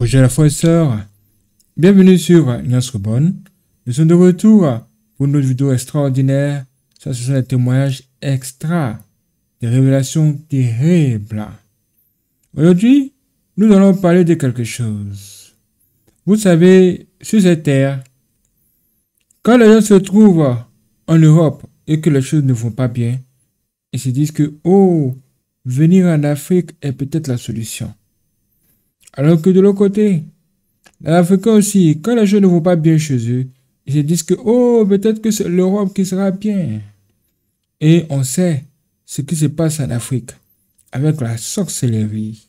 Bonjour la frères et sœurs, bienvenue sur Ignace Bonne. Nous sommes de retour pour une autre vidéo extraordinaire. Ça, ce sont des témoignages extra, des révélations terribles. Aujourd'hui, nous allons parler de quelque chose. Vous savez, sur cette terre, quand les gens se trouvent en Europe et que les choses ne vont pas bien, ils se disent que, oh, venir en Afrique est peut-être la solution. Alors que de l'autre côté, les Africains aussi, quand les choses ne vont pas bien chez eux, ils se disent que, oh, peut-être que c'est l'Europe qui sera bien. Et on sait ce qui se passe en Afrique avec la sorcellerie.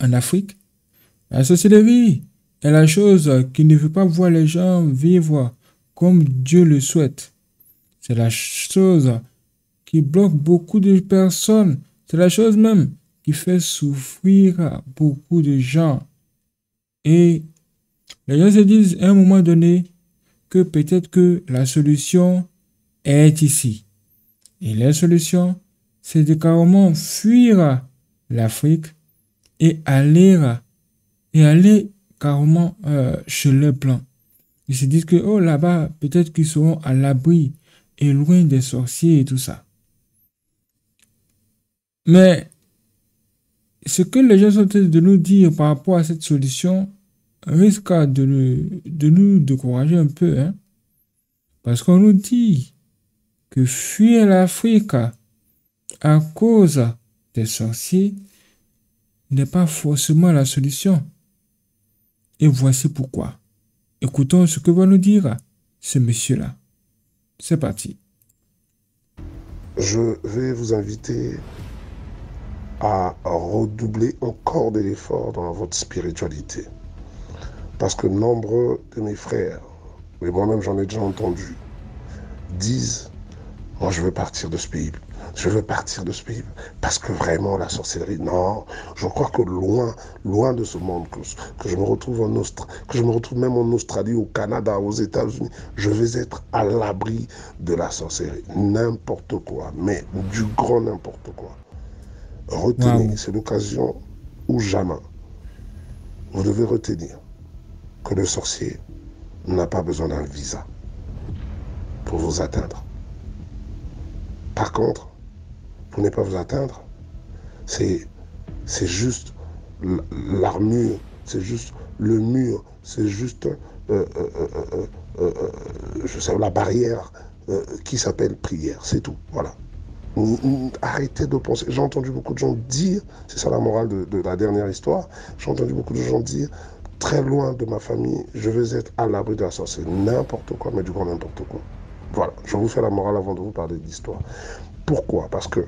En Afrique, la sorcellerie est la chose qui ne veut pas voir les gens vivre comme Dieu le souhaite. C'est la chose qui bloque beaucoup de personnes. C'est la chose même qui fait souffrir beaucoup de gens. Et les gens se disent à un moment donné que peut-être que la solution est ici. Et la solution, c'est de carrément fuir l'Afrique et aller, et aller carrément euh, chez les Blancs. Ils se disent que, oh là-bas, peut-être qu'ils seront à l'abri et loin des sorciers et tout ça. Mais ce que les gens sont en train de nous dire par rapport à cette solution risque de, de nous décourager un peu. Hein? Parce qu'on nous dit que fuir l'Afrique à cause des sorciers n'est pas forcément la solution. Et voici pourquoi. Écoutons ce que va nous dire ce monsieur-là. C'est parti. Je vais vous inviter à redoubler encore de l'effort dans votre spiritualité. Parce que nombreux de mes frères, mais moi-même j'en ai déjà entendu, disent, moi je veux partir de ce pays. Je veux partir de ce pays parce que vraiment la sorcellerie, non, je crois que loin, loin de ce monde, que, je me retrouve que je me retrouve même en Australie, au Canada, aux États-Unis, je vais être à l'abri de la sorcellerie. N'importe quoi, mais du grand n'importe quoi. Retenez, c'est l'occasion ou jamais. Vous devez retenir que le sorcier n'a pas besoin d'un visa pour vous atteindre. Par contre, pour ne pas vous atteindre, c'est c'est juste l'armure, c'est juste le mur, c'est juste euh, euh, euh, je sais, la barrière qui s'appelle prière, c'est tout. Voilà. Arrêtez de penser. J'ai entendu beaucoup de gens dire, c'est ça la morale de, la dernière histoire, j'ai entendu beaucoup de gens dire, très loin de ma famille, je vais être à l'abri de la sorcellerie. N'importe quoi, mais du grand n'importe quoi. Voilà, je vous fais la morale avant de vous parler d'histoire. Pourquoi? Parce que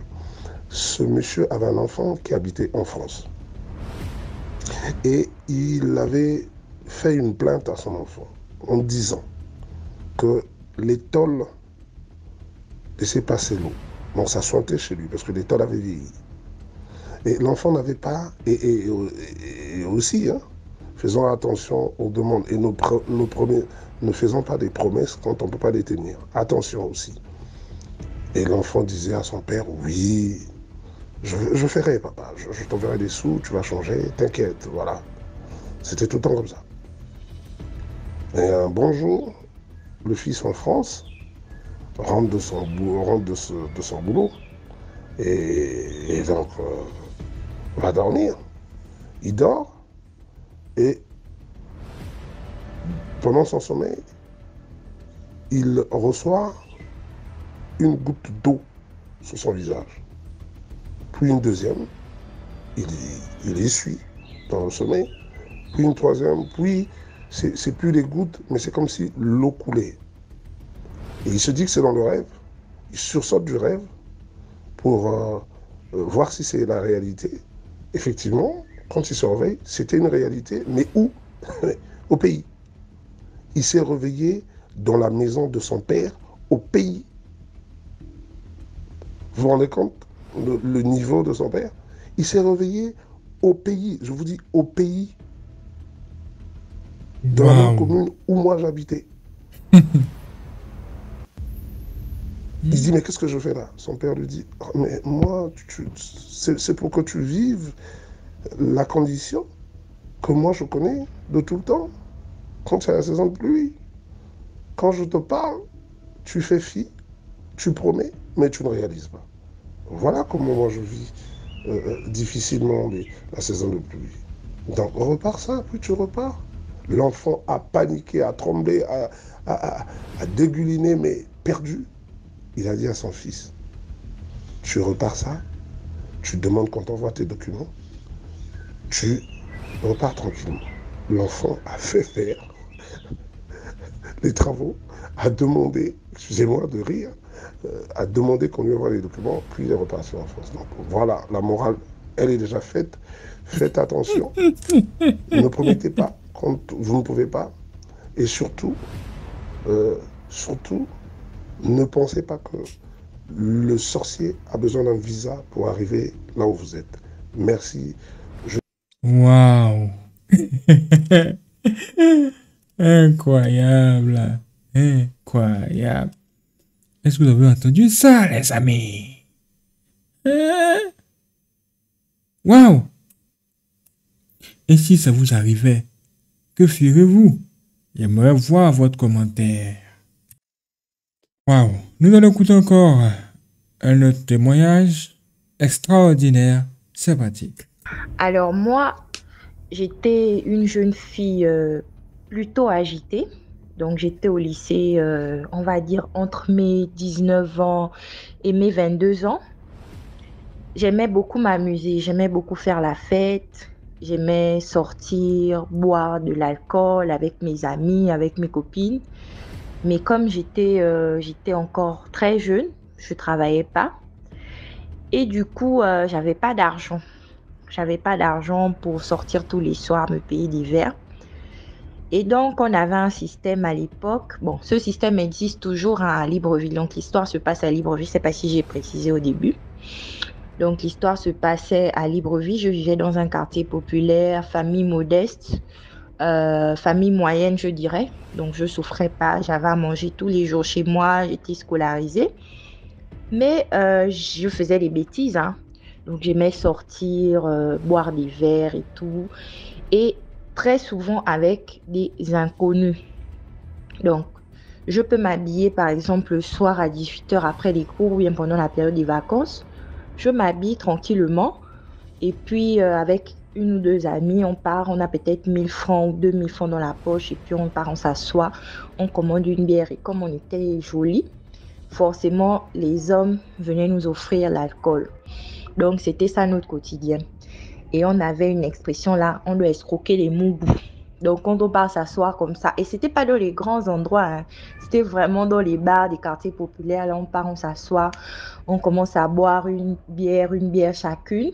ce monsieur avait un enfant qui habitait en France. Et il avait fait une plainte à son enfant en disant que les tôles laissaient passer l'eau. Donc ça sentait chez lui, parce que l'état avait vieilli. Et l'enfant n'avait pas, et, aussi, hein, faisons attention aux demandes et nos, ne faisons pas des promesses quand on ne peut pas les tenir. Attention aussi. Et l'enfant disait à son père, oui, je, ferai, papa, je, t'enverrai des sous, tu vas changer, t'inquiète, voilà. C'était tout le temps comme ça. Et un bon jour, le fils en France, rentre de son, boulot et, donc euh, va dormir. Il dort et pendant son sommeil, il reçoit une goutte d'eau sur son visage. Puis une deuxième, il, il essuie dans le sommeil. Puis une troisième, puis c'est plus les gouttes, mais c'est comme si l'eau coulait. Et il se dit que c'est dans le rêve. Il sursaute du rêve pour euh, euh, voir si c'est la réalité. Effectivement, quand il se réveille, c'était une réalité, mais où Au pays. Il s'est réveillé dans la maison de son père, au pays. Vous vous rendez compte le, niveau de son père? Il s'est réveillé au pays, je vous dis au pays, dans la commune où moi j'habitais. Il dit, mais qu'est-ce que je fais là? Son père lui dit, ah, mais moi, c'est pour que tu vives la condition que moi je connais de tout le temps, quand c'est la saison de pluie. Quand je te parle, tu fais fi, tu promets, mais tu ne réalises pas. Voilà comment moi je vis euh, euh, difficilement la saison de pluie. Donc on repart ça, puis tu repars. L'enfant a paniqué, a tremblé, a, a, mais perdu. Il a dit à son fils, tu repars ça, tu demandes qu'on t'envoie tes documents, tu repars tranquillement. L'enfant a fait faire les travaux, a demandé, excusez-moi de rire, euh, a demandé qu'on lui envoie les documents, puis il est reparti en France. Donc voilà, la morale, elle est déjà faite. Faites attention. ne promettez pas quand vous ne pouvez pas. Et surtout, euh, surtout, ne pensez pas que le sorcier a besoin d'un visa pour arriver là où vous êtes. Merci. Waouh Incroyable Incroyable Est-ce que vous avez entendu ça, les amis? Hein? Waouh Et si ça vous arrivait, que ferez-vous J'aimerais voir votre commentaire. Waouh Nous allons écouter encore un autre témoignage extraordinaire, sympathique. Alors moi, j'étais une jeune fille euh, plutôt agitée. Donc j'étais au lycée, euh, on va dire, entre mes 19 ans et mes 22 ans. J'aimais beaucoup m'amuser, j'aimais beaucoup faire la fête, j'aimais sortir, boire de l'alcool avec mes amis, avec mes copines. Mais comme j'étais euh, j'étais encore très jeune, je travaillais pas. Et du coup, j'avais pas d'argent. J'avais pas d'argent pour sortir tous les soirs, me payer verres. Et donc, on avait un système à l'époque. Bon, ce système existe toujours à Libreville. Donc, l'histoire se passe à Libreville. Je ne sais pas si j'ai précisé au début. Donc, l'histoire se passait à Libreville. Je vivais dans un quartier populaire, famille modeste, euh, famille moyenne, je dirais. Donc, je souffrais pas. J'avais à manger tous les jours chez moi. J'étais scolarisée. Mais euh, je faisais des bêtises. Hein. Donc j'aimais sortir, euh, boire des verres et tout. Et très souvent avec des inconnus. Donc je peux m'habiller par exemple le soir à 18h après les cours ou bien pendant la période des vacances. Je m'habille tranquillement. Et puis avec une ou deux amis, on part, on a peut-être 1000 francs ou 2000 francs dans la poche et puis on part, on s'assoit, on commande une bière et comme on était jolis, forcément les hommes venaient nous offrir l'alcool. Donc, c'était ça notre quotidien. Et on avait une expression là, on doit escroquer les moubous. Donc, quand on part s'asseoir comme ça, et c'était pas dans les grands endroits, hein. c'était vraiment dans les bars des quartiers populaires. Là, on part, on s'assoit, on commence à boire une bière, une bière chacune.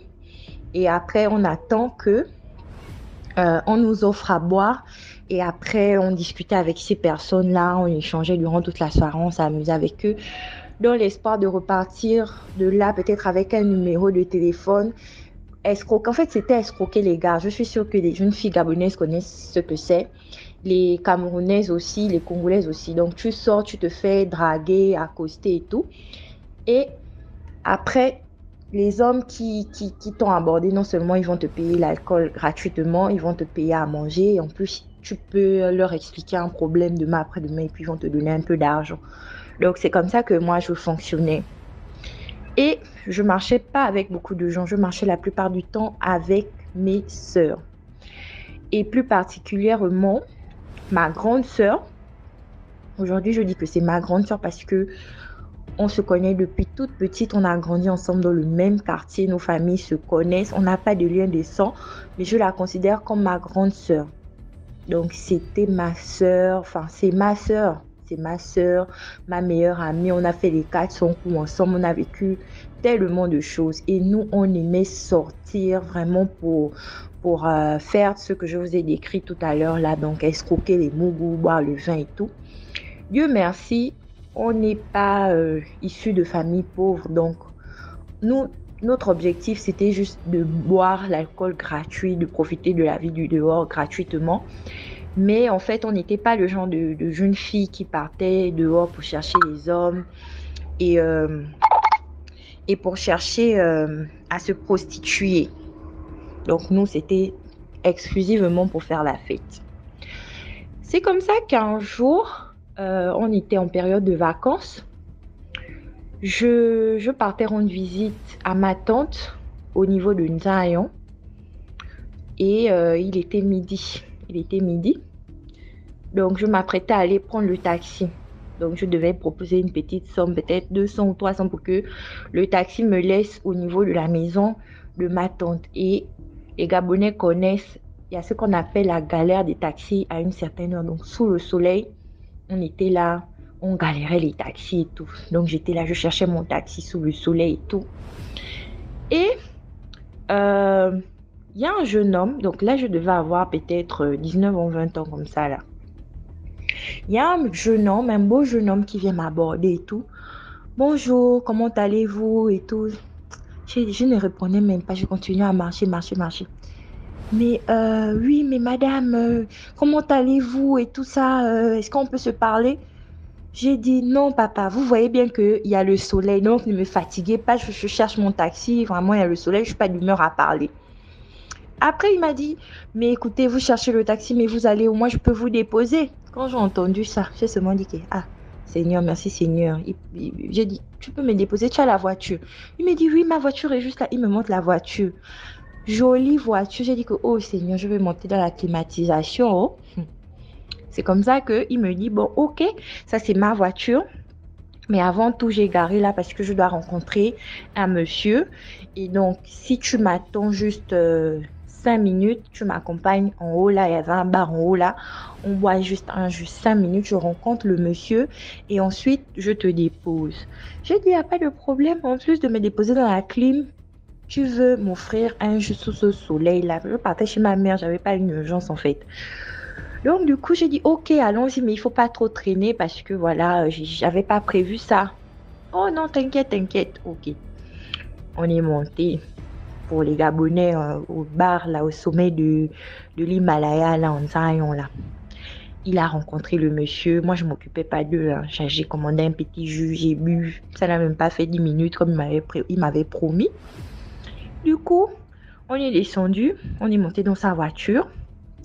Et après, on attend que euh, on nous offre à boire. Et après, on discutait avec ces personnes-là, on échangeait durant toute la soirée, on s'amusait avec eux dans l'espoir de repartir de là, peut-être avec un numéro de téléphone. En fait, c'était escroquer les gars. Je suis sûre que les jeunes filles gabonaises connaissent ce que c'est. Les Camerounaises aussi, les Congolaises aussi. Donc, tu sors, tu te fais draguer, accoster et tout. Et après, les hommes qui, qui, t'ont abordé, non seulement ils vont te payer l'alcool gratuitement, ils vont te payer à manger. En plus, tu peux leur expliquer un problème demain après-demain et puis ils vont te donner un peu d'argent. Donc c'est comme ça que moi je fonctionnais. Et je marchais pas avec beaucoup de gens, je marchais la plupart du temps avec mes sœurs. Et plus particulièrement ma grande sœur. Aujourd'hui, je dis que c'est ma grande sœur parce que on se connaît depuis toute petite, on a grandi ensemble dans le même quartier, nos familles se connaissent, on n'a pas de lien de sang, mais je la considère comme ma grande sœur. Donc c'était ma sœur, enfin c'est ma sœur, c'est ma soeur, ma meilleure amie. On a fait les quatre son coups ensemble. On a vécu tellement de choses. Et nous, on aimait sortir vraiment pour, pour euh, faire ce que je vous ai décrit tout à l'heure là. Donc, escroquer les mougous, boire le vin et tout. Dieu merci, on n'est pas euh, issu de famille pauvre. Donc, nous, notre objectif, c'était juste de boire l'alcool gratuit, de profiter de la vie du dehors gratuitement. Mais en fait, on n'était pas le genre de, jeunes filles qui partaient dehors pour chercher les hommes et, euh, et pour chercher euh, à se prostituer. Donc nous, c'était exclusivement pour faire la fête. C'est comme ça qu'un jour, euh, on était en période de vacances. Je, partais rendre visite à ma tante au niveau de Nzayon. Et euh, il était midi. Il était midi. Donc, je m'apprêtais à aller prendre le taxi. Donc, je devais proposer une petite somme, peut-être 200 ou 300 pour que le taxi me laisse au niveau de la maison de ma tante. Et les Gabonais connaissent, il y a ce qu'on appelle la galère des taxis à une certaine heure. Donc, sous le soleil, on était là, on galérait les taxis et tout. Donc, j'étais là, je cherchais mon taxi sous le soleil et tout. Et euh, il y a un jeune homme, donc là, je devais avoir peut-être 19 ou 20 ans comme ça, là. Il y a un jeune homme, un beau jeune homme qui vient m'aborder et tout. Bonjour, comment allez-vous et tout. Je, ne répondais même pas, je continuais à marcher, marcher, marcher. Mais euh, oui, mais madame, euh, comment allez-vous et tout ça euh, Est-ce qu'on peut se parler? J'ai dit non, papa, vous voyez bien qu'il y a le soleil, donc ne me fatiguez pas, je, cherche mon taxi, vraiment il y a le soleil, je suis pas d'humeur à parler. Après, il m'a dit, mais écoutez, vous cherchez le taxi, mais vous allez où? Moi, je peux vous déposer. Quand j'ai entendu ça, j'ai seulement dit ah, Seigneur, merci Seigneur. J'ai dit, tu peux me déposer, tu as la voiture. Il me dit, oui, ma voiture est juste là. Il me montre la voiture. Jolie voiture. J'ai dit que, oh Seigneur, je vais monter dans la climatisation. Oh. C'est comme ça qu'il me dit, bon, ok, ça c'est ma voiture. Mais avant tout, j'ai garé là parce que je dois rencontrer un monsieur. Et donc, si tu m'attends juste... Euh, 5 minutes, tu m'accompagnes en haut là, il y avait un bar en haut là, on boit juste un jus 5 minutes, je rencontre le monsieur et ensuite je te dépose. J'ai dit, il n'y a pas de problème, en plus de me déposer dans la clim, tu veux m'offrir un jus sous ce soleil là. Je partais chez ma mère, j'avais pas une urgence en fait. Donc du coup, j'ai dit, ok, allons-y, mais il faut pas trop traîner parce que voilà, j'avais pas prévu ça. Oh non, t'inquiète, t'inquiète, ok. On est monté pour les Gabonais euh, au bar, là, au sommet de, de l'Himalaya, là, en Zion, là. Il a rencontré le monsieur. Moi, je m'occupais pas d'eux. Hein. J'ai commandé un petit jus, j'ai bu. Ça n'a même pas fait 10 minutes comme il m'avait promis. Du coup, on est descendu, on est monté dans sa voiture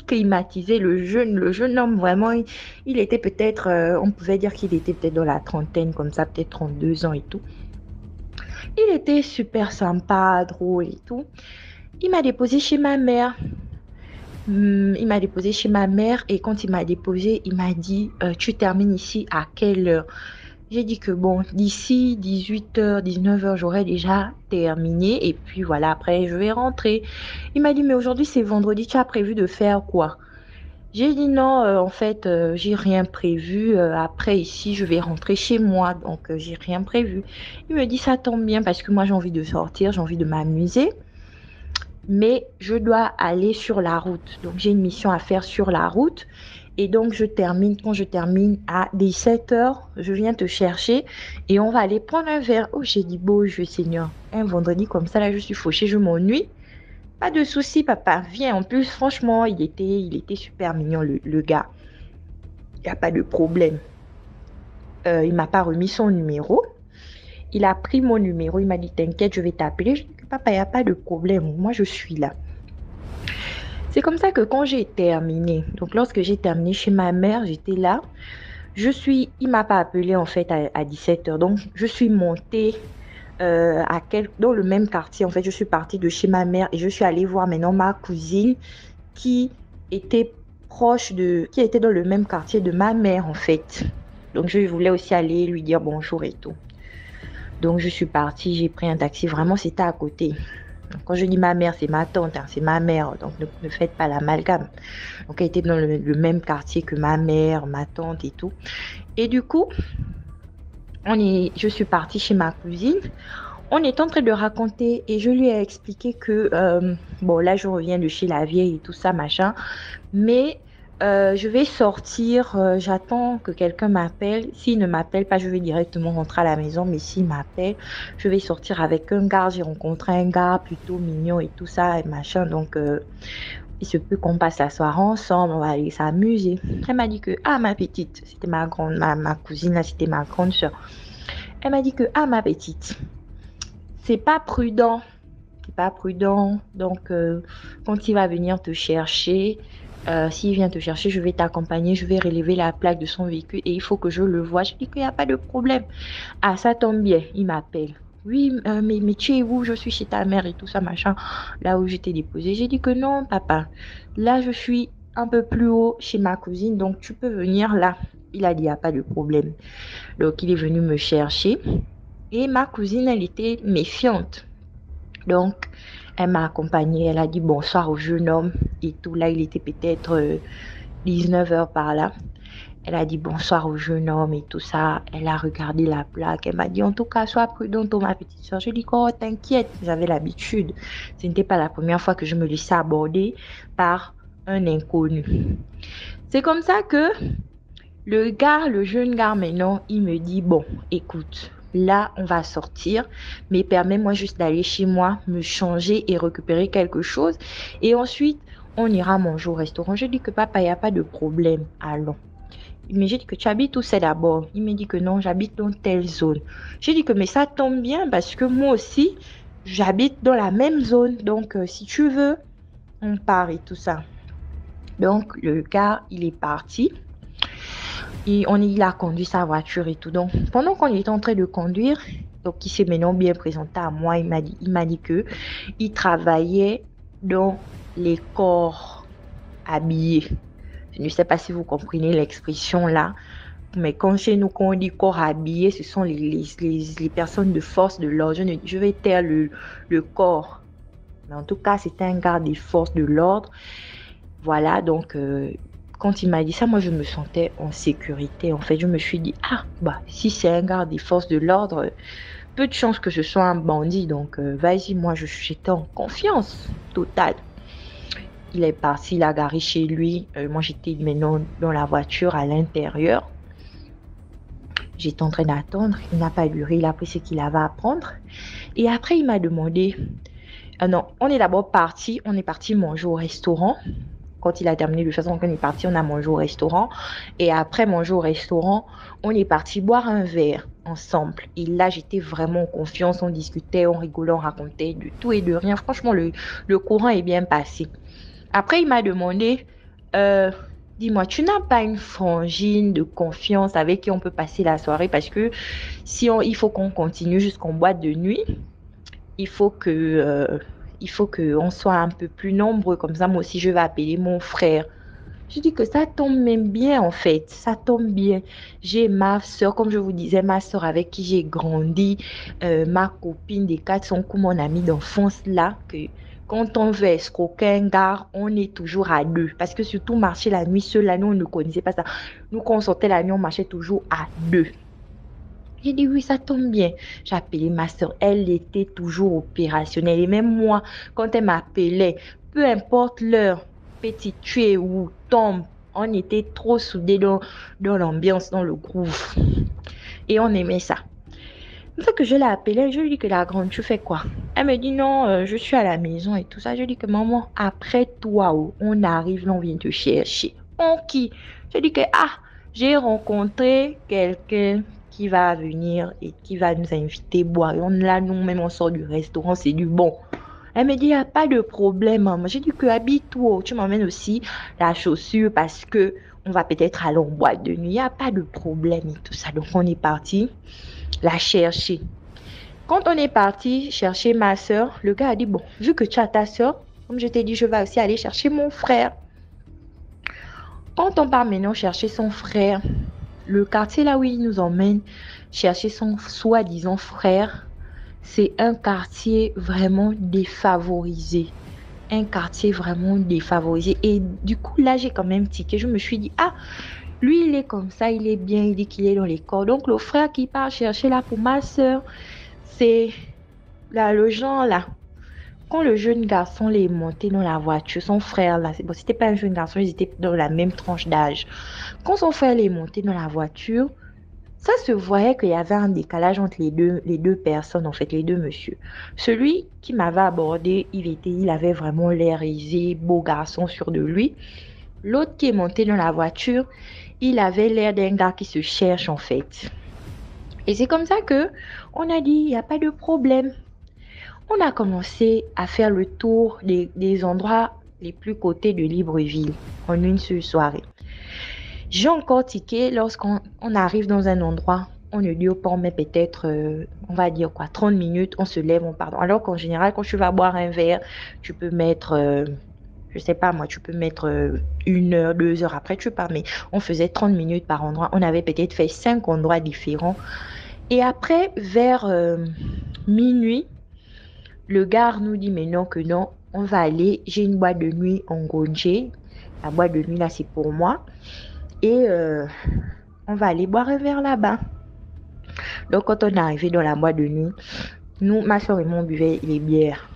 climatisé. Le jeune, le jeune homme, vraiment, il, était peut-être, euh, on pouvait dire qu'il était peut-être dans la trentaine, comme ça, peut-être 32 ans et tout. Il était super sympa, drôle et tout. Il m'a déposé chez ma mère. Hmm, il m'a déposé chez ma mère et quand il m'a déposé, il m'a dit euh, Tu termines ici à quelle heure? J'ai dit que bon, d'ici 18h, 19h, j'aurais déjà terminé et puis voilà, après je vais rentrer. Il m'a dit Mais aujourd'hui c'est vendredi, tu as prévu de faire quoi? J'ai dit non, euh, en fait, euh, j'ai rien prévu. Euh, après, ici, je vais rentrer chez moi, donc j'ai rien prévu. Il me dit ça tombe bien parce que moi j'ai envie de sortir, j'ai envie de m'amuser, mais je dois aller sur la route. Donc j'ai une mission à faire sur la route. Et donc je termine, quand je termine à 17h, je viens te chercher et on va aller prendre un verre. Oh, j'ai dit, beau je Seigneur, un vendredi comme ça, là, je suis fauchée, je m'ennuie. Pas de souci, papa. Viens. En plus, franchement, il était, super mignon, le, gars. Il n'y a pas de problème. Euh, il m'a pas remis son numéro. Il a pris mon numéro. Il m'a dit, t'inquiète, je vais t'appeler. Je dit, papa, il n'y a pas de problème. Moi, je suis là. C'est comme ça que quand j'ai terminé, donc lorsque j'ai terminé chez ma mère, j'étais là. Je suis, il m'a pas appelé en fait à, à 17h. Donc, je suis montée euh, dans le même quartier. En fait, je suis partie de chez ma mère et je suis allée voir maintenant ma cousine qui était proche de, qui était dans le même quartier de ma mère en fait. Donc je voulais aussi aller lui dire bonjour et tout. Donc je suis partie, j'ai pris un taxi. Vraiment, c'était à côté. Quand je dis ma mère, c'est ma tante, hein, c'est ma mère. Donc ne, faites pas l'amalgame. Donc elle était dans le, même quartier que ma mère, ma tante et tout. Et du coup, on est, je suis partie chez ma cousine. On est en train de raconter et je lui ai expliqué que, euh, bon, là, je reviens de chez la vieille et tout ça, machin. Mais euh, je vais sortir, euh, j'attends que quelqu'un m'appelle. S'il ne m'appelle pas, je vais directement rentrer à la maison. Mais s'il m'appelle, je vais sortir avec un gars. J'ai rencontré un gars plutôt mignon et tout ça et machin. Donc, il se peut qu'on passe la soirée ensemble, on va aller s'amuser. Elle m'a dit que, ah, ma petite, c'était ma grande, ma, ma cousine, c'était ma grande soeur. Elle m'a dit que, ah, ma petite, c'est pas prudent t'es pas prudent. Donc, euh, quand il va venir te chercher, euh, s'il vient te chercher, je vais t'accompagner, je vais relever la plaque de son véhicule et il faut que je le voie. Je dis qu'il n'y a pas de problème. Ah, ça tombe bien, il m'appelle. Oui, euh, mais, mais tu es où? Je suis chez ta mère et tout ça, machin. Là où j'étais déposé. J'ai dit que non, papa. Là, je suis un peu plus haut chez ma cousine, donc tu peux venir là. Il a dit, il n'y a pas de problème. Donc, il est venu me chercher. Et ma cousine, elle était méfiante. Donc, elle m'a accompagnée. Elle a dit bonsoir au jeune homme et tout. Là, il était peut-être 19 euh, par là. Elle a dit bonsoir au jeune homme et tout ça. Elle a regardé la plaque. Elle m'a dit en tout cas, sois prudente, ma petite soeur. Je dis, oh, t'inquiète, j'avais l'habitude. Ce n'était pas la première fois que je me laissais aborder par un inconnu. C'est comme ça que le gars, le jeune gars maintenant, il me dit, bon, écoute, là, on va sortir, mais permets-moi juste d'aller chez moi, me changer et récupérer quelque chose. Et ensuite, on ira manger au restaurant. Je dis que papa, il n'y a pas de problème. Allons. Mais j'ai dit que tu habites où c'est d'abord? Il me dit que non, j'habite dans telle zone. J'ai dit que mais ça tombe bien parce que moi aussi, j'habite dans la même zone. Donc, euh, si tu veux, on part et tout ça. Donc, le gars, il est parti. Il a conduit sa voiture et tout. Donc, pendant qu'on est en train de conduire, donc il s'est maintenant bien présenté à moi. Il m'a dit, il dit que il travaillait dans les corps habillés. Je ne sais pas si vous comprenez l'expression là, mais quand chez nous, quand on dit corps habillé, ce sont les, les, personnes de force de l'ordre. Je, vais taire le, le corps. Mais en tout cas, c'était un garde des forces de l'ordre. Voilà, donc euh, quand il m'a dit ça, moi je me sentais en sécurité. En fait, je me suis dit, ah, bah, si c'est un garde des forces de l'ordre, peu de chance que ce soit un bandit. Donc, euh, vas-y, moi je j'étais en confiance totale. Il est parti, il a garé chez lui. Euh, moi, j'étais maintenant dans la voiture à l'intérieur. J'étais en train d'attendre. Il n'a pas duré. Il a pris ce qu'il avait à prendre. Et après, il m'a demandé. Ah non, on est d'abord parti. On est parti manger au restaurant. Quand il a terminé de façon, on est parti, on a mangé au restaurant. Et après manger au restaurant, on est parti boire un verre ensemble. Et là, j'étais vraiment en confiance. On discutait, on rigolait, on racontait du tout et de rien. Franchement, le, le courant est bien passé. Après, il m'a demandé, euh, dis-moi, tu n'as pas une frangine de confiance avec qui on peut passer la soirée? Parce que si on, il faut qu'on continue jusqu'en boîte de nuit, il faut que, euh, il faut qu'on soit un peu plus nombreux. Comme ça, moi aussi, je vais appeler mon frère. Je dis que ça tombe même bien en fait, ça tombe bien. J'ai ma soeur, comme je vous disais, ma soeur avec qui j'ai grandi, euh, ma copine des quatre, son coup mon amie d'enfance là, que quand on veut escroquer un gars, on est toujours à deux. Parce que surtout marcher la nuit seul, là, nous, on ne connaissait pas ça. Nous, quand on sortait la nuit, on marchait toujours à deux. J'ai dit oui, ça tombe bien. J'ai appelé ma soeur. Elle était toujours opérationnelle. Et même moi, quand elle m'appelait, peu importe l'heure, petite, tu es où, tombe, on était trop soudés dans, l'ambiance, dans le groove. Et on aimait ça. Une fois que je l'ai appelée, je lui dis que la grande, tu fais quoi? Elle me dit non, euh, je suis à la maison et tout ça. Je dis que maman, après toi, oh, on arrive, on vient te chercher. On qui Je dis que ah, j'ai rencontré quelqu'un qui va venir et qui va nous inviter boire. Et on, là, nous-mêmes, on sort du restaurant, c'est du bon. Elle me dit, il n'y a pas de problème, maman. J'ai dit que habite-toi. Tu m'emmènes aussi la chaussure parce que on va peut-être aller en boîte de nuit. Il n'y a pas de problème et tout ça. Donc, on est parti la chercher. Quand on est parti chercher ma soeur, le gars a dit, bon, vu que tu as ta soeur, comme je t'ai dit, je vais aussi aller chercher mon frère. Quand on part maintenant chercher son frère, le quartier là où il nous emmène chercher son soi-disant frère, c'est un quartier vraiment défavorisé. Un quartier vraiment défavorisé. Et du coup, là, j'ai quand même tiqué. Je me suis dit, ah, lui, il est comme ça, il est bien, il dit qu'il est dans les corps. Donc, le frère qui part chercher là pour ma soeur, c'est le genre là. Quand le jeune garçon est monté dans la voiture, son frère là, c'était pas un jeune garçon, ils étaient dans la même tranche d'âge. Quand son frère est monté dans la voiture, ça se voyait qu'il y avait un décalage entre les deux, les personnes, en fait, les deux monsieur. Celui qui m'avait abordé, il avait vraiment l'air aisé, beau garçon sûr de lui. L'autre qui est monté dans la voiture, il avait l'air d'un gars qui se cherche en fait. Et c'est comme ça que on a dit, il n'y a pas de problème. On a commencé à faire le tour des, endroits les plus cotés de Libreville en une seule soirée. J'ai encore tiqué lorsqu'on on arrive dans un endroit, on ne dit pas, mais peut-être, euh, on va dire quoi, 30 minutes, on se lève, on pardon. Alors qu'en général, quand tu vas boire un verre, tu peux mettre, euh, je sais pas moi, tu peux mettre euh, une heure, deux heures après, tu pars. Mais on faisait 30 minutes par endroit. On avait peut-être fait cinq endroits différents. Et après, vers minuit, le gars nous dit, mais non, que non, on va aller, j'ai une boîte de nuit en Gonje. La boîte de nuit, là, c'est pour moi. Et euh, on va aller boire un verre là-bas. Donc, quand on est arrivé dans la boîte de nuit, nous, ma soeur et moi, on buvait les bières.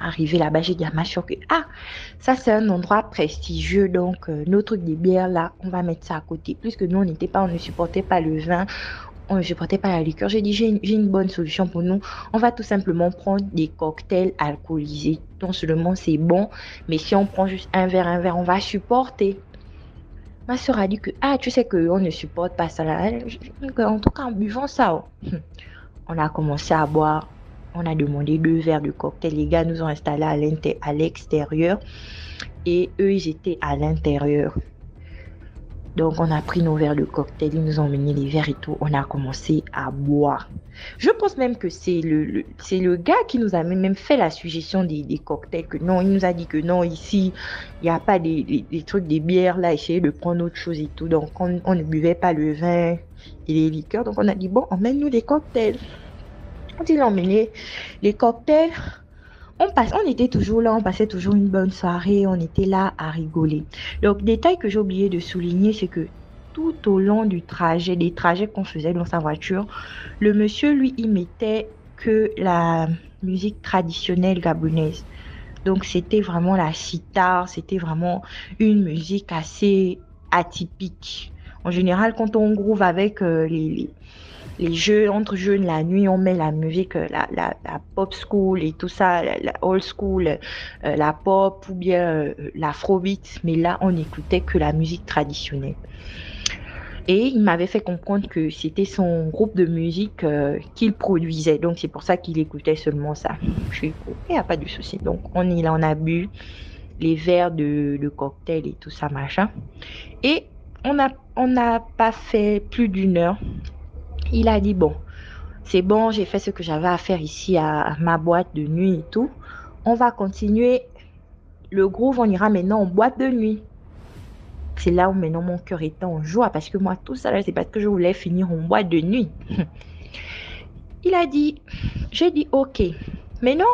Arrivé là-bas, j'ai dit à ma soeur que, ah, ça c'est un endroit prestigieux, donc euh, nos trucs des bières là, on va mettre ça à côté. Plus que nous, on n'était pas, on ne supportait pas le vin, on ne supportait pas la liqueur. J'ai dit, j'ai une, bonne solution pour nous. On va tout simplement prendre des cocktails alcoolisés. Non seulement c'est bon, mais si on prend juste un verre, un verre, on va supporter. Ma soeur a dit que, ah, tu sais qu'on ne supporte pas ça. En tout cas, en buvant ça, oh. on a commencé à boire. On a demandé deux verres de cocktail. Les gars nous ont installés à l'extérieur. Et eux, ils étaient à l'intérieur. Donc, on a pris nos verres de cocktail, ils nous ont mené les verres et tout. On a commencé à boire. Je pense même que c'est le, c'est le gars qui nous a même fait la suggestion des, cocktails. Que non, il nous a dit que non, ici, il n'y a pas des, trucs, des bières là, essayer de prendre autre chose et tout. Donc, on, on, ne buvait pas le vin et les liqueurs. Donc, on a dit, bon, emmène-nous des cocktails. Quand il a emmené les cocktails, on, on était toujours là, on passait toujours une bonne soirée, on était là à rigoler. Donc, détail que j'ai oublié de souligner, c'est que tout au long du trajet, des trajets qu'on faisait dans sa voiture, le monsieur, lui, il mettait que la musique traditionnelle gabonaise. Donc, c'était vraiment la sitar, c'était vraiment une musique assez atypique. En général, quand on groove avec euh, les jeux entre jeunes la nuit on met la musique euh, la, pop school et tout ça la, old school euh, la pop ou bien euh, l'afrobeat mais là on n'écoutait que la musique traditionnelle et il m'avait fait comprendre que c'était son groupe de musique qu'il produisait. Donc c'est pour ça qu'il écoutait seulement ça. Je suis il n'y a pas de souci. Donc on, il en a bu les verres de, de cocktail et tout ça, machin. Et on n'a on a pas fait plus d'une heure il a dit, bon, c'est bon, j'ai fait ce que j'avais à faire ici à, ma boîte de nuit et tout. On va continuer. Le groove, on ira maintenant en boîte de nuit. C'est là où maintenant mon cœur était en joie parce que moi, tout ça, c'est parce que je voulais finir en boîte de nuit. Il a dit, j'ai dit, ok. Mais non,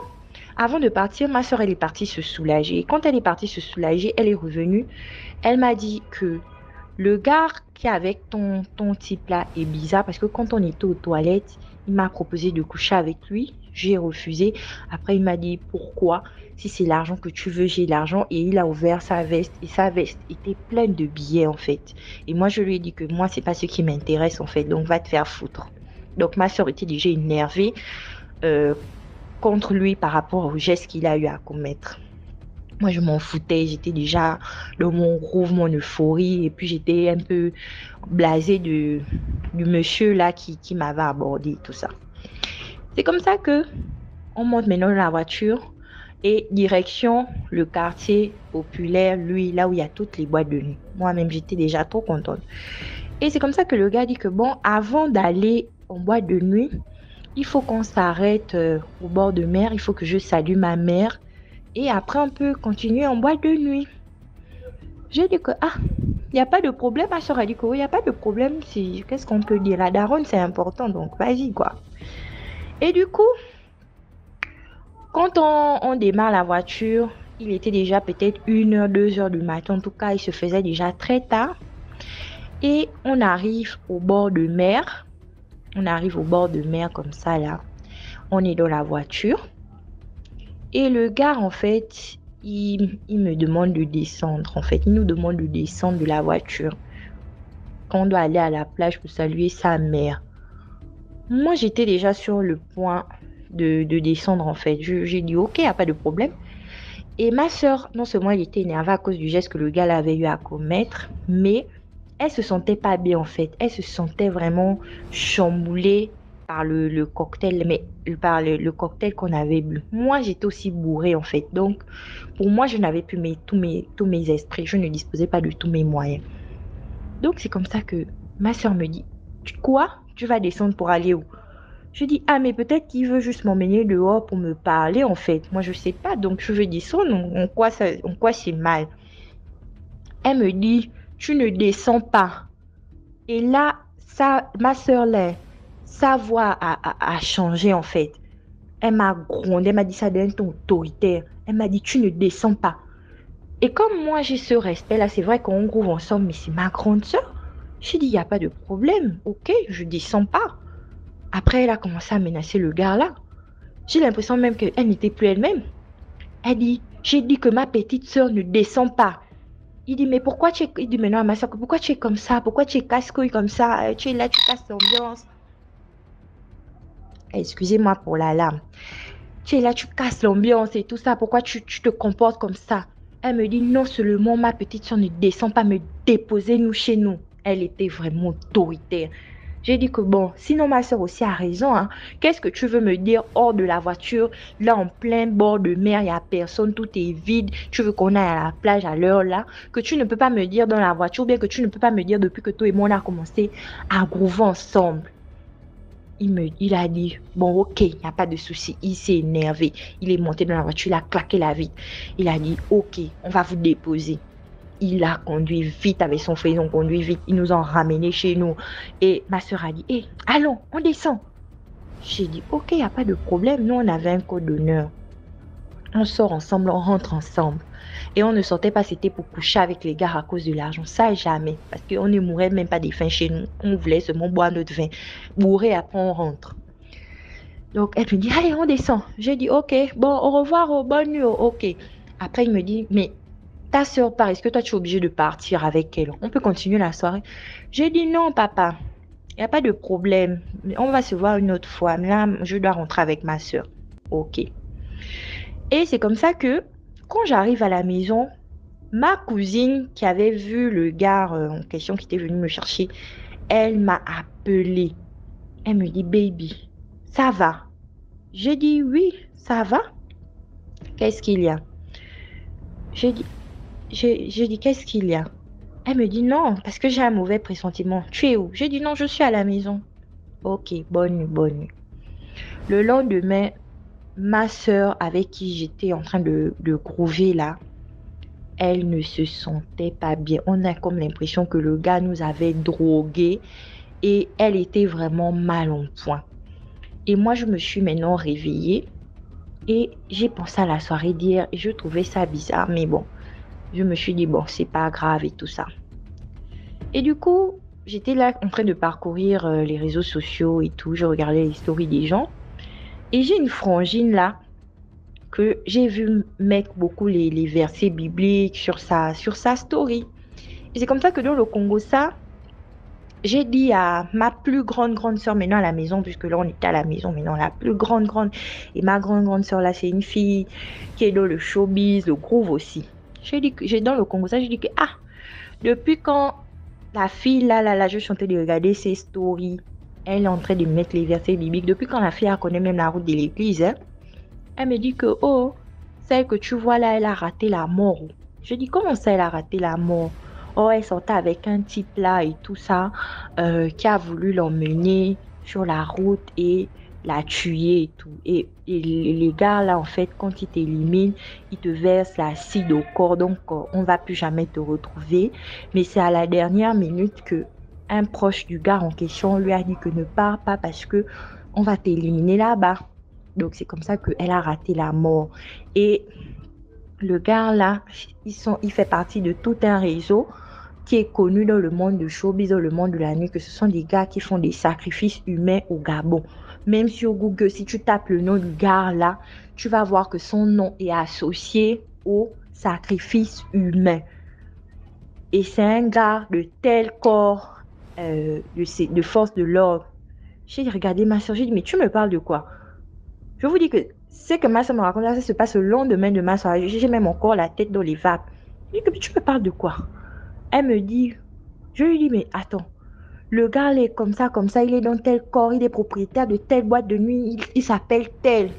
avant de partir, ma soeur, elle est partie se soulager. quand elle est partie se soulager, elle est revenue. Elle m'a dit que le gars qui est avec ton, ton type là est bizarre parce que quand on était aux toilettes, il m'a proposé de coucher avec lui. J'ai refusé. Après, il m'a dit pourquoi? Si c'est l'argent que tu veux, j'ai l'argent. Et il a ouvert sa veste. Et sa veste était pleine de billets en fait. Et moi, je lui ai dit que moi, c'est pas ce qui m'intéresse en fait. Donc, va te faire foutre. Donc, ma soeur était déjà énervée euh, contre lui par rapport au geste qu'il a eu à commettre. Moi, je m'en foutais. J'étais déjà dans mon groove, mon euphorie. Et puis, j'étais un peu blasée du, monsieur là qui, qui m'avait abordé, tout ça. C'est comme ça que on monte maintenant dans la voiture et direction le quartier populaire, lui, là où il y a toutes les boîtes de nuit. Moi-même, j'étais déjà trop contente. Et c'est comme ça que le gars dit que bon, avant d'aller en boîte de nuit, il faut qu'on s'arrête euh, au bord de mer. Il faut que je salue ma mère et après, on peut continuer en boîte de nuit. J'ai dit que, ah, il n'y a pas de problème. Ma soeur a dit que, il n'y a pas de problème. Si, qu'est-ce qu'on peut dire? La daronne, c'est important, donc vas-y, quoi. Et du coup, quand on, on démarre la voiture, il était déjà peut-être 1h, 2h du matin. En tout cas, il se faisait déjà très tard. Et on arrive au bord de mer. On arrive au bord de mer comme ça, là. On est dans la voiture. Et le gars, en fait, il, me demande de descendre. En fait, il nous demande de descendre de la voiture. Quand on doit aller à la plage pour saluer sa mère. Moi, j'étais déjà sur le point de, descendre, en fait. J'ai dit, ok, n'y a pas de problème. Et ma soeur, non seulement elle était énervée à cause du geste que le gars avait eu à commettre, mais elle se sentait pas bien, en fait. Elle se sentait vraiment chamboulée par le, cocktail, mais par le, cocktail qu'on avait bu. Moi, j'étais aussi bourrée en fait. Donc, pour moi, je n'avais plus mes, tous, mes, tous mes esprits. Je ne disposais pas de tous mes moyens. Donc, c'est comme ça que ma soeur me dit, quoi? Tu vas descendre pour aller où Je dis, ah, mais peut-être qu'il veut juste m'emmener dehors pour me parler en fait. Moi, je ne sais pas. Donc, je veux descendre. En, quoi, ça, en quoi c'est mal Elle me dit, tu ne descends pas. Et là, ça, ma soeur là, sa voix a, changé en fait. Elle m'a grondé, elle m'a dit ça d'un ton autoritaire. Elle m'a dit tu ne descends pas. Et comme moi j'ai ce respect là, c'est vrai qu'on groupe ensemble, mais c'est ma grande soeur. J'ai dit il n'y a pas de problème, ok, je descends pas. Après elle a commencé à menacer le gars là. J'ai l'impression même qu'elle n'était plus elle-même. Elle dit j'ai dit que ma petite soeur ne descend pas. Il dit, mais pourquoi tu. Il dit maintenant à ma pourquoi tu es comme ça? Pourquoi tu es casse-couille comme ça? Tu es là, tu casses l'ambiance. Excusez-moi pour la lame. Tu es là, tu casses l'ambiance et tout ça. Pourquoi tu, te comportes comme ça? Elle me dit non seulement ma petite soeur ne descend pas me déposer nous chez nous. Elle était vraiment autoritaire. J'ai dit que bon, sinon ma soeur aussi a raison. Hein. Qu'est-ce que tu veux me dire hors de la voiture, là en plein bord de mer, il n'y a personne, tout est vide. Tu veux qu'on aille à la plage à l'heure là, que tu ne peux pas me dire dans la voiture, bien que tu ne peux pas me dire depuis que toi et moi on a commencé à grouver ensemble il, a dit, bon, ok, il n'y a pas de souci. Il s'est énervé. Il est monté dans la voiture, il a claqué la vitre. Il a dit, ok, on va vous déposer. Il a conduit vite avec son frère, ils ont conduit vite. Ils nous ont ramenés chez nous. Et ma soeur a dit, hé, allons, on descend. J'ai dit, ok, il n'y a pas de problème. Nous, on avait un code d'honneur. On sort ensemble, on rentre ensemble. Et on ne sortait pas, c'était pour coucher avec les gars à cause de l'argent. Ça, jamais. Parce qu'on ne mourait même pas des fins chez nous. On voulait seulement boire notre vin. Bourrer, après on rentre. Donc, elle me dit, allez, on descend. J'ai dit, ok, bon, au revoir, bonne nuit, ok. Après, il me dit, mais ta soeur part, est-ce que toi, tu es obligé de partir avec elle? On peut continuer la soirée J'ai dit, non, papa, il n'y a pas de problème. On va se voir une autre fois. Là, je dois rentrer avec ma soeur. Ok. Et c'est comme ça que quand j'arrive à la maison, ma cousine qui avait vu le gars euh, en question qui était venu me chercher, elle m'a appelé. Elle me dit, baby, ça va? J'ai dit, oui, ça va. Qu'est-ce qu'il y a? J'ai dit, j'ai dit, qu'est-ce qu'il y a? Elle me dit, non, parce que j'ai un mauvais pressentiment. Tu es où? J'ai dit, non, je suis à la maison. Ok, bonne nuit, bonne nuit. Le lendemain, ma soeur avec qui j'étais en train de, de là, elle ne se sentait pas bien. On a comme l'impression que le gars nous avait drogué et elle était vraiment mal en point. Et moi, je me suis maintenant réveillée et j'ai pensé à la soirée d'hier et je trouvais ça bizarre. Mais bon, je me suis dit, bon, c'est pas grave et tout ça. Et du coup, j'étais là en train de parcourir euh, les réseaux sociaux et tout. Je regardais les stories des gens. Et j'ai une frangine là que j'ai vu mettre beaucoup les, versets bibliques sur sa, sur sa story. Et c'est comme ça que dans le Congo, ça, j'ai dit à ma plus grande, grande soeur, maintenant à la maison, puisque là on était à la maison, maintenant la plus grande, grande, et ma grande, grande soeur là, c'est une fille qui est dans le showbiz, le groove aussi. J'ai dit que, j'ai dans le Congo, ça, j'ai dit que, ah, depuis quand la fille là, là, là, je train de regarder ses stories, elle est en train de mettre les versets bibliques. Depuis quand la fille a connaît même la route de l'église, hein? elle me dit que, oh, celle que tu vois là, elle a raté la mort. Je dis, comment ça, elle a raté la mort? Oh, elle sortait avec un type là et tout ça, euh, qui a voulu l'emmener sur la route et la tuer et tout. Et, les gars là, en fait, quand ils t'éliminent, ils te versent l'acide au corps, donc euh, on va plus jamais te retrouver. Mais c'est à la dernière minute que un proche du gars en question lui a dit que ne pars pas parce que on va t'éliminer là-bas. Donc c'est comme ça qu'elle a raté la mort. Et le gars là, ils sont, il fait partie de tout un réseau qui est connu dans le monde de showbiz, dans le monde de la nuit, que ce sont des gars qui font des sacrifices humains au Gabon. Même sur Google, si tu tapes le nom du gars là, tu vas voir que son nom est associé au sacrifice humain. Et c'est un gars de tel corps euh, de, force de l'ordre. J'ai regardé ma soeur, j'ai dit, mais tu me parles de quoi? Je vous dis que ce que ma soeur me raconte, ça se passe le lendemain de ma soirée. J'ai même encore la tête dans les vapes. Je dis, mais tu me parles de quoi? Elle me dit, je lui dis, mais attends, le gars, il est comme ça, comme ça, il est dans tel corps, il est propriétaire de telle boîte de nuit, il, s'appelle tel.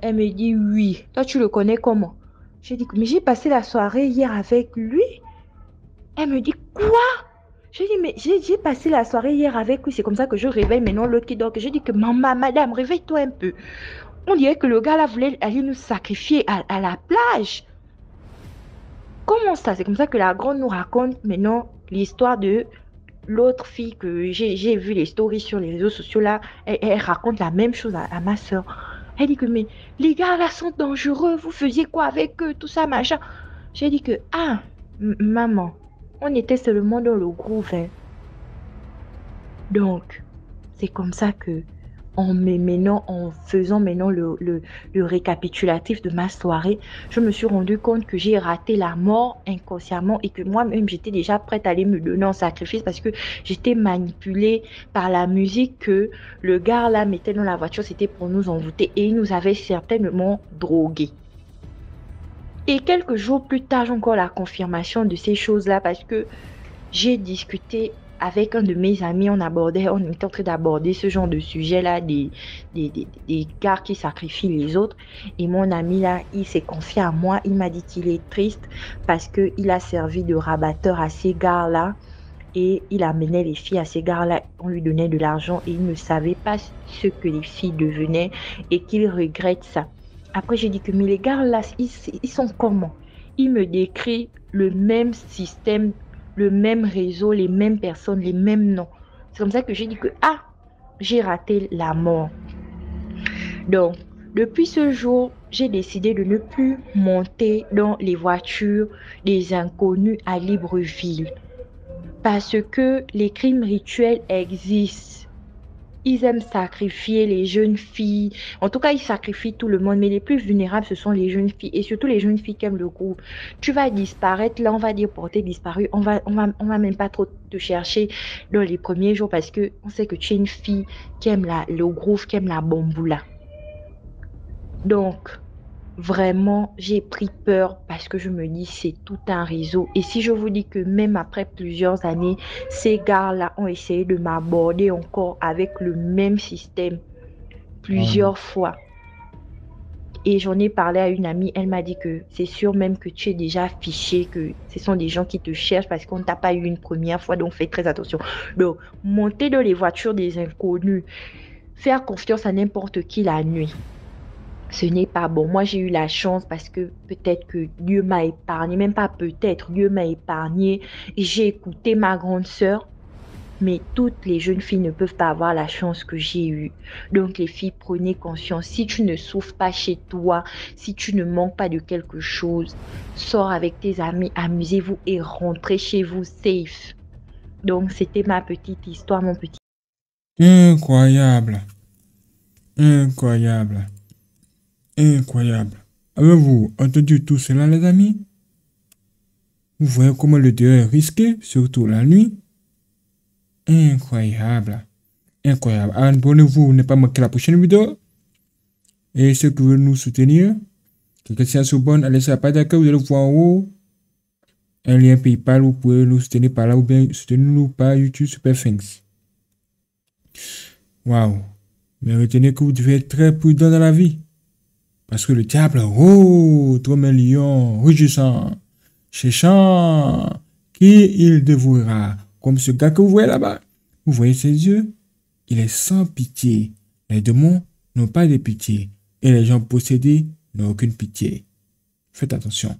Elle me dit oui. Toi, tu le connais comment? J'ai dit, mais j'ai passé la soirée hier avec lui. Elle me dit quoi? J'ai dit, mais j'ai passé la soirée hier avec lui. C'est comme ça que je réveille maintenant l'autre qui dort. J'ai dit que maman, madame, réveille-toi un peu. On dirait que le gars là voulait aller nous sacrifier à, la plage. Comment ça? C'est comme ça que la grande nous raconte maintenant l'histoire de l'autre fille que j'ai vu les stories sur les réseaux sociaux là, elle, raconte la même chose à, ma soeur. Elle dit que mais les gars là sont dangereux, vous faisiez quoi avec eux, tout ça, machin. J'ai dit que ah, maman, on était seulement dans le groupe. Hein. Donc, c'est comme ça que en faisant maintenant le, le, récapitulatif de ma soirée, je me suis rendu compte que j'ai raté la mort inconsciemment et que moi-même j'étais déjà prête à aller me donner en sacrifice parce que j'étais manipulée par la musique que le gars là mettait dans la voiture, c'était pour nous envoûter et il nous avait certainement drogués. Et quelques jours plus tard, j'ai encore la confirmation de ces choses-là parce que j'ai discuté avec un de mes amis, on abordait, on était en train d'aborder ce genre de sujet-là, des, des, gars qui sacrifient les autres. Et mon ami là, il s'est confié à moi, il m'a dit qu'il est triste parce qu'il a servi de rabatteur à ces gars-là et il amenait les filles à ces gars-là, on lui donnait de l'argent et il ne savait pas ce que les filles devenaient et qu'il regrette ça. Après, j'ai dit que mais les gars-là, ils, ils sont comment? Il me décrit le même système le même réseau, les mêmes personnes, les mêmes noms. C'est comme ça que j'ai dit que, ah, j'ai raté la mort. Donc, depuis ce jour, j'ai décidé de ne plus monter dans les voitures des inconnus à Libreville. Parce que les crimes rituels existent ils aiment sacrifier les jeunes filles. En tout cas, ils sacrifient tout le monde, mais les plus vulnérables, ce sont les jeunes filles. Et surtout les jeunes filles qui aiment le groupe. Tu vas disparaître, là, on va dire porter disparu. On va, on va, même pas trop te chercher dans les premiers jours parce que on sait que tu es une fille qui aime la, le groupe, qui aime la bamboula. Donc, vraiment, j'ai pris peur parce que je me dis c'est tout un réseau. Et si je vous dis que même après plusieurs années, ces gars-là ont essayé de m'aborder encore avec le même système plusieurs fois. Et j'en ai parlé à une amie, elle m'a dit que c'est sûr même que tu es déjà fiché, que ce sont des gens qui te cherchent parce qu'on ne t'a pas eu une première fois, donc fais très attention. Donc, monter dans les voitures des inconnus, faire confiance à n'importe qui la nuit, ce n'est pas bon. Moi, j'ai eu la chance parce que peut-être que Dieu m'a épargné, même pas peut-être, Dieu m'a épargné j'ai écouté ma grande sœur. Mais toutes les jeunes filles ne peuvent pas avoir la chance que j'ai eue. Donc les filles, prenez conscience. Si tu ne souffres pas chez toi, si tu ne manques pas de quelque chose, sors avec tes amis, amusez-vous et rentrez chez vous safe. Donc c'était ma petite histoire, mon petit. Incroyable. Incroyable. Incroyable. Avez-vous entendu tout cela, les amis? Vous voyez comment le dehors est risqué, surtout la nuit? Incroyable. Incroyable. Abonnez-vous, ne pas manquer la prochaine vidéo? Et ceux qui veulent nous soutenir, quelqu'un s'y sur bonne, allez sur la page d'accueil, vous allez voir en haut un lien PayPal, vous pouvez nous soutenir par là ou bien soutenir nous par YouTube Super Thanks. Waouh. Mais retenez que vous devez être très prudent dans la vie. Parce que le diable oh, comme un lion rugissant, cherchant qui il dévouera. Comme ce gars que vous voyez là-bas. Vous voyez ses yeux? Il est sans pitié. Les démons n'ont pas de pitié. Et les gens possédés n'ont aucune pitié. Faites attention.